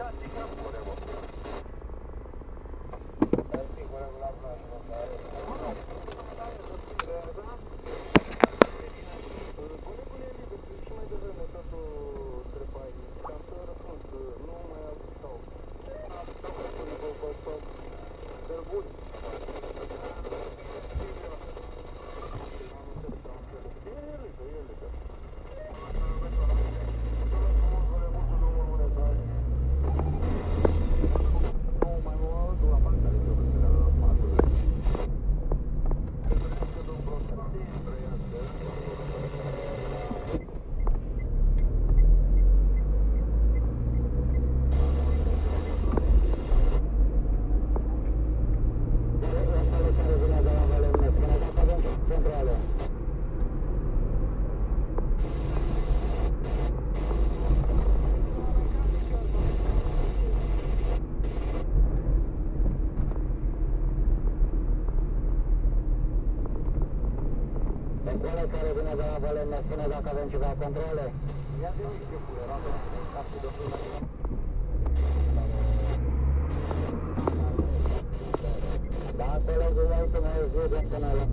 Tactică, whatever. I think whatever I'm not going to Controle care vine de la Valen ne spune dacă avem ceva controle. Ia de uite, pule, rată, capul de până. Da, colegul meu, tu mai zi de până la...